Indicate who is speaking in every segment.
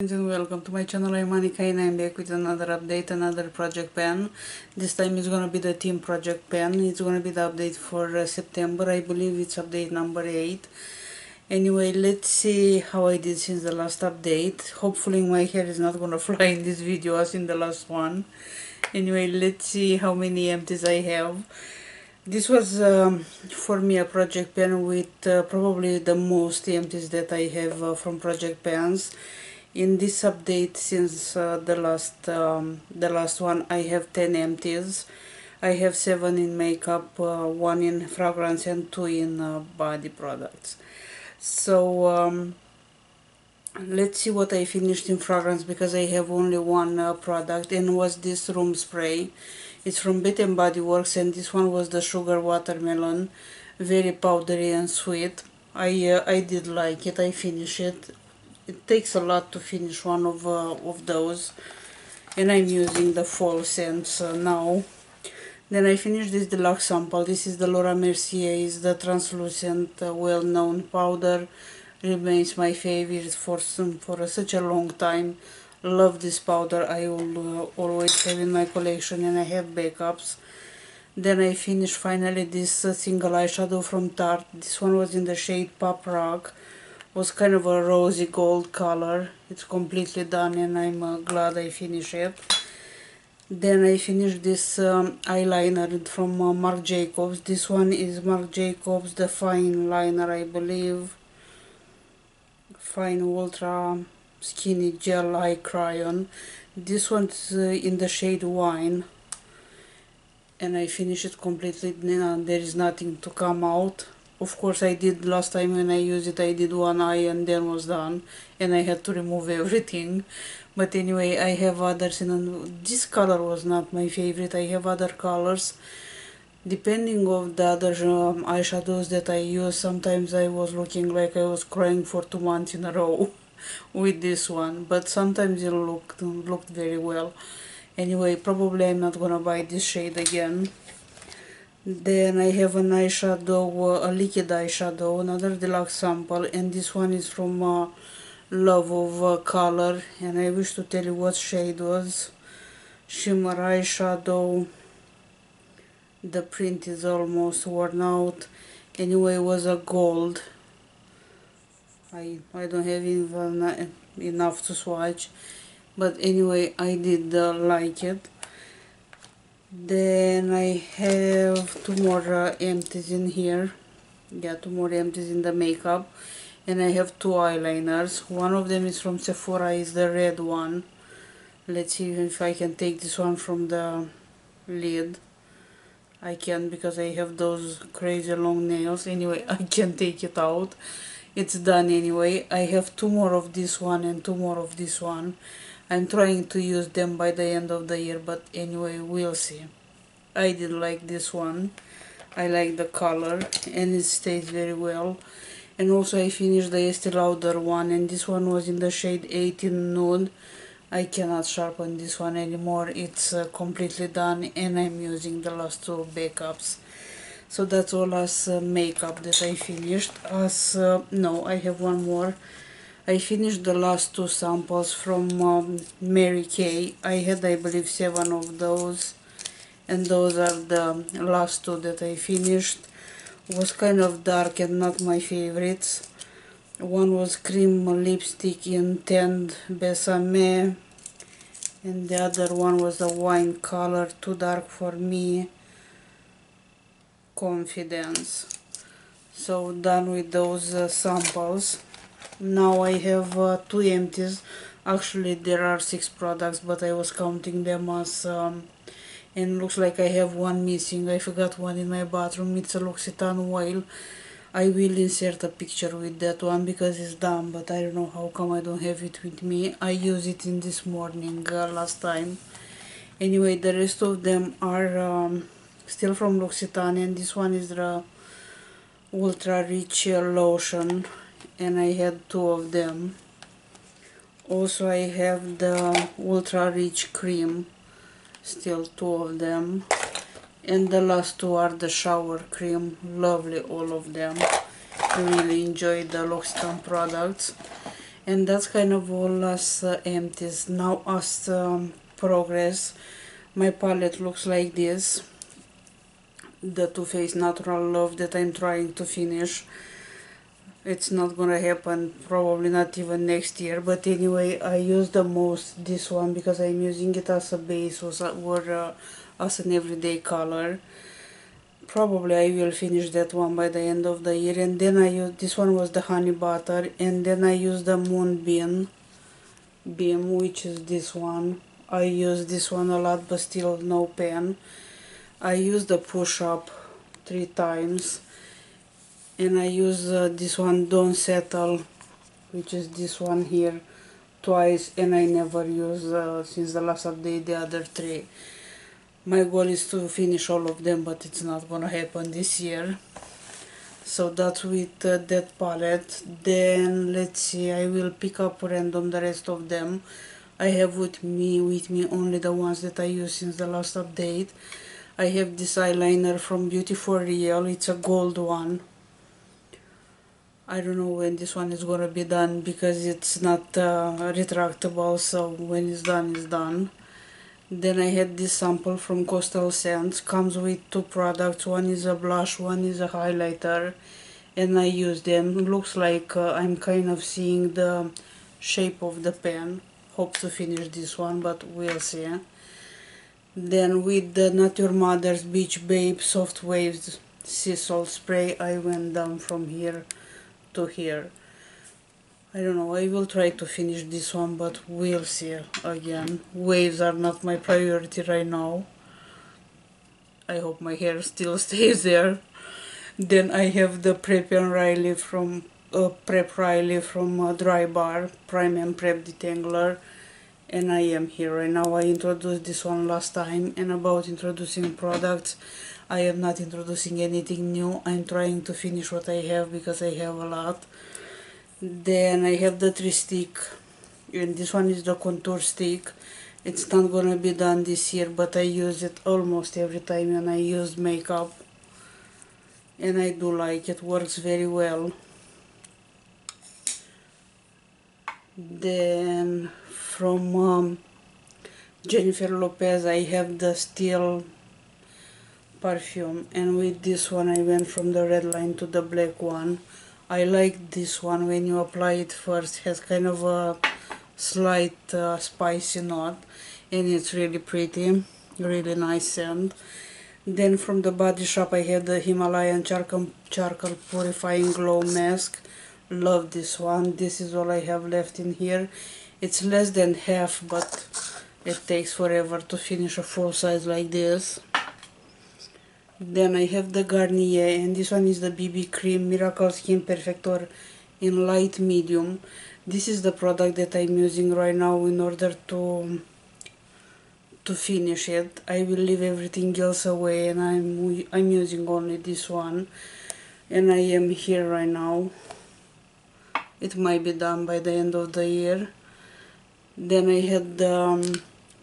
Speaker 1: and welcome to my channel I'm Monica and I'm back with another update, another project pan This time it's gonna be the team project pan It's gonna be the update for uh, September. I believe it's update number 8. Anyway, let's see how I did since the last update. Hopefully my hair is not gonna fly in this video as in the last one. Anyway, let's see how many empties I have. This was um, for me a project pan with uh, probably the most empties that I have uh, from project pans. In this update since uh, the last um, the last one I have 10 empties. I have 7 in makeup, uh, 1 in fragrance and 2 in uh, body products. So um, let's see what I finished in fragrance because I have only one uh, product and was this room spray it's from Bath and Body Works and this one was the sugar watermelon. Very powdery and sweet. I uh, I did like it. I finished it. It takes a lot to finish one of uh, of those. And I'm using the fall scents uh, now. Then I finished this deluxe sample. This is the Laura Mercier. is the translucent, uh, well-known powder. Remains my favorite for some, for such a long time love this powder I will uh, always have in my collection and I have backups then I finished finally this uh, single eyeshadow from Tarte this one was in the shade Pop Rock was kind of a rosy gold color. It's completely done and I'm uh, glad I finished it. Then I finished this um, eyeliner from uh, Marc Jacobs. This one is Marc Jacobs the fine liner I believe. Fine ultra skinny gel eye crayon. This one's uh, in the shade wine. And I finished it completely. There is nothing to come out of course I did last time when I used it I did one eye and then was done and I had to remove everything. But anyway I have others and this color was not my favorite. I have other colors. Depending of the other um, eyeshadows that I use sometimes I was looking like I was crying for two months in a row with this one. But sometimes it looked looked very well. Anyway probably I'm not gonna buy this shade again then I have an eyeshadow a liquid eyeshadow another deluxe sample and this one is from uh, Love of uh, Color and I wish to tell you what shade was. Shimmer eyeshadow. The print is almost worn out. Anyway it was a gold. I, I don't have even enough to swatch. But anyway I did uh, like it then I have two more uh, empties in here. Yeah two more empties in the makeup. And I have two eyeliners. One of them is from Sephora is the red one. Let's see if I can take this one from the lid. I can because I have those crazy long nails. Anyway I can take it out. It's done anyway. I have two more of this one and two more of this one I'm trying to use them by the end of the year but anyway we'll see. I did like this one. I like the color and it stays very well. And also I finished the Estee Lauder one and this one was in the shade 18 nude I cannot sharpen this one anymore. It's uh, completely done and I'm using the last two backups. So that's all as uh, makeup that I finished. As uh, no I have one more I finished the last two samples from um, Mary Kay. I had I believe seven of those. And those are the last two that I finished. Was kind of dark and not my favorites. One was cream lipstick in tanned besame. And the other one was a wine color too dark for me. Confidence. So done with those uh, samples now I have uh, two empties. Actually there are six products but I was counting them as um, and looks like I have one missing. I forgot one in my bathroom. It's a L'Occitane oil. I will insert a picture with that one because it's done but I don't know how come I don't have it with me. I used it in this morning uh, last time. Anyway the rest of them are um, still from L'Occitane and this one is the ultra rich lotion and I had two of them. Also I have the ultra rich cream still two of them. And the last two are the shower cream lovely all of them. Really enjoy the L'Occitane products. And that's kind of all as uh, empties. Now as um, progress my palette looks like this. The Too Faced Natural Love that I'm trying to finish it's not gonna happen probably not even next year but anyway I use the most this one because I'm using it as a base or, uh, as an everyday color. Probably I will finish that one by the end of the year and then I use this one was the honey butter and then I use the moonbeam beam which is this one. I use this one a lot but still no pan I use the push up three times and I use uh, this one don't settle which is this one here twice and I never use uh, since the last update the other three. My goal is to finish all of them but it's not gonna happen this year. So that's with uh, that palette. Then let's see I will pick up random the rest of them. I have with me with me only the ones that I use since the last update. I have this eyeliner from Beauty for Real. It's a gold one I don't know when this one is gonna be done because it's not uh, retractable so when it's done it's done. Then I had this sample from Coastal Scents comes with two products. One is a blush one is a highlighter and I use them. Looks like uh, I'm kind of seeing the shape of the pan. Hope to finish this one but we'll see. Then with the Not Your Mother's Beach Babe Soft Waves Sea Salt Spray I went down from here to here I don't know, I will try to finish this one, but we'll see again. Waves are not my priority right now. I hope my hair still stays there. Then I have the Prep and Rally from uh, Prep Rally from uh, Drybar Prime and Prep Detangler and I am here right now. I introduced this one last time and about introducing products I am not introducing anything new. I'm trying to finish what I have because I have a lot. Then I have the tree stick and this one is the contour stick. It's not gonna be done this year but I use it almost every time when I use makeup. And I do like it works very well. Then from um, Jennifer Lopez I have the Still perfume and with this one I went from the red line to the black one. I like this one when you apply it first has kind of a slight uh, spicy note and it's really pretty really nice scent. Then from the body shop I have the Himalayan charcoal, charcoal purifying glow mask. Love this one. This is all I have left in here. It's less than half but it takes forever to finish a full size like this then I have the Garnier and this one is the BB Cream Miracle Skin Perfector in light medium. This is the product that I'm using right now in order to to finish it. I will leave everything else away and I'm I'm using only this one and I am here right now. It might be done by the end of the year. Then I had the um,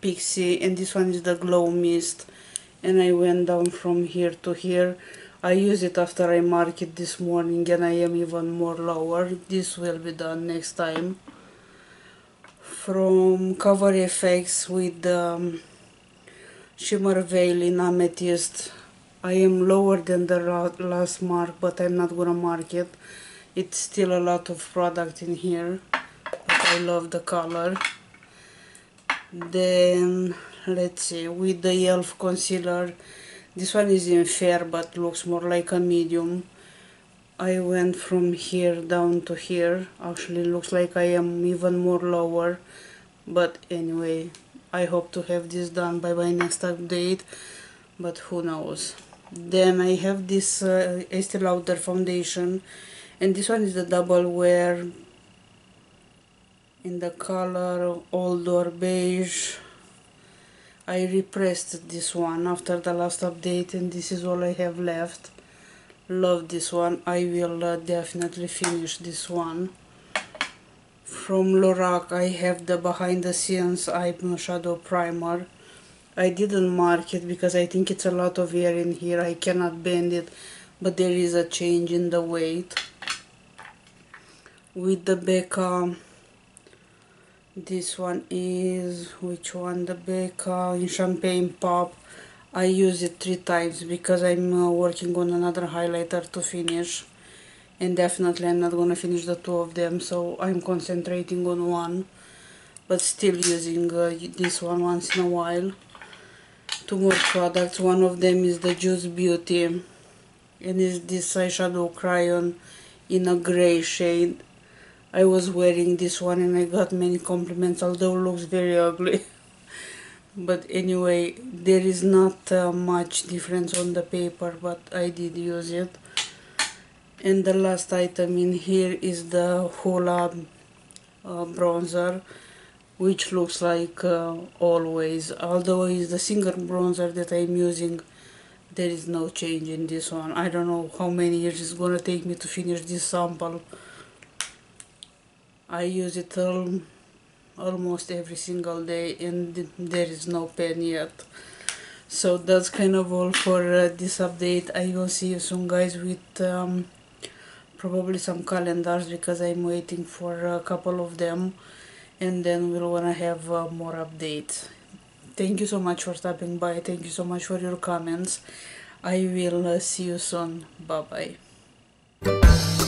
Speaker 1: Pixi and this one is the Glow Mist and I went down from here to here. I use it after I mark it this morning and I am even more lower. This will be done next time. From Cover FX with the um, Shimmer Veil in Amethyst I am lower than the last mark but I'm not gonna mark it. It's still a lot of product in here but I love the color. Then let's see with the elf concealer. This one is in fair but looks more like a medium. I went from here down to here. Actually looks like I am even more lower. But anyway I hope to have this done by my next update. But who knows? Then I have this uh, Estee Lauder foundation. And this one is the double wear. In the color old or beige I repressed this one after the last update and this is all I have left. Love this one. I will uh, definitely finish this one. From Lorac I have the behind the scenes eye shadow primer. I didn't mark it because I think it's a lot of air in here. I cannot bend it but there is a change in the weight. With the Becca this one is which one? The Becca in champagne pop I use it three times because I'm uh, working on another highlighter to finish. And definitely I'm not gonna finish the two of them so I'm concentrating on one. But still using uh, this one once in a while two more products. One of them is the Juice Beauty. And is this eyeshadow crayon in a gray shade I was wearing this one and I got many compliments although it looks very ugly. But anyway there is not uh, much difference on the paper but I did use it. And the last item in here is the Hoola uh, bronzer which looks like uh, always. Although it's the single bronzer that I'm using there is no change in this one. I don't know how many years it's gonna take me to finish this sample I use it all, almost every single day and there is no pan yet. So that's kind of all for uh, this update. I will see you soon guys with um, probably some calendars because I'm waiting for a couple of them. And then we'll wanna have uh, more updates. Thank you so much for stopping by. Thank you so much for your comments. I will uh, see you soon. Bye bye